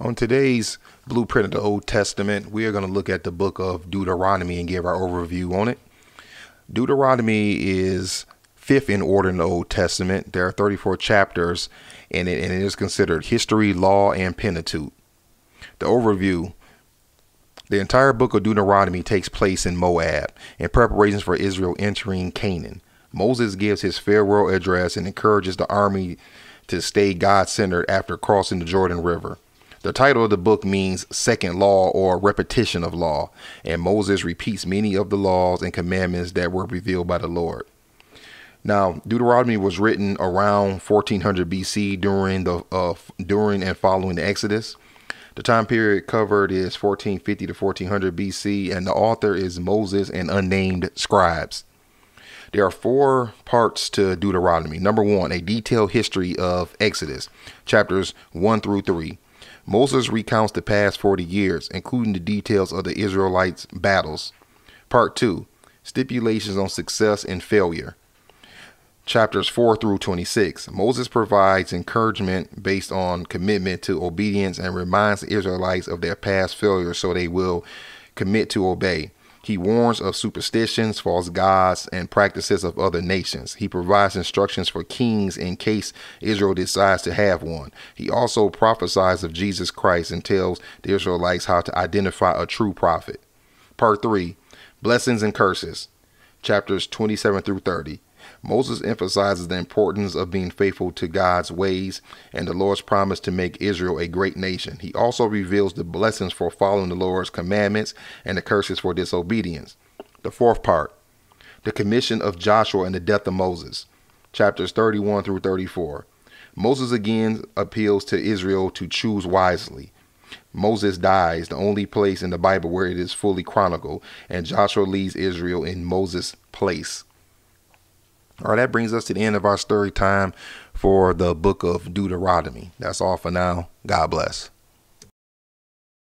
On today's blueprint of the Old Testament, we are going to look at the book of Deuteronomy and give our overview on it. Deuteronomy is fifth in order in the Old Testament. There are 34 chapters in it, and it is considered history, law, and Pentateuch. The overview the entire book of Deuteronomy takes place in Moab in preparations for Israel entering Canaan. Moses gives his farewell address and encourages the army to stay God centered after crossing the Jordan River. The title of the book means second law or repetition of law, and Moses repeats many of the laws and commandments that were revealed by the Lord. Now, Deuteronomy was written around 1400 BC during the uh, during and following the Exodus. The time period covered is 1450 to 1400 BC, and the author is Moses and unnamed scribes. There are four parts to Deuteronomy. Number one, a detailed history of Exodus, chapters 1 through 3. Moses recounts the past 40 years, including the details of the Israelites' battles. Part 2 Stipulations on Success and Failure. Chapters 4 through 26. Moses provides encouragement based on commitment to obedience and reminds the Israelites of their past failures so they will commit to obey. He warns of superstitions, false gods, and practices of other nations. He provides instructions for kings in case Israel decides to have one. He also prophesies of Jesus Christ and tells the Israelites how to identify a true prophet. Part 3 Blessings and Curses, chapters 27 through 30. Moses emphasizes the importance of being faithful to God's ways and the Lord's promise to make Israel a great nation. He also reveals the blessings for following the Lord's commandments and the curses for disobedience. The fourth part, the commission of Joshua and the death of Moses, chapters 31 through 34. Moses again appeals to Israel to choose wisely. Moses dies, the only place in the Bible where it is fully chronicled, and Joshua leads Israel in Moses' place. All right, that brings us to the end of our story time for the book of Deuteronomy. That's all for now. God bless.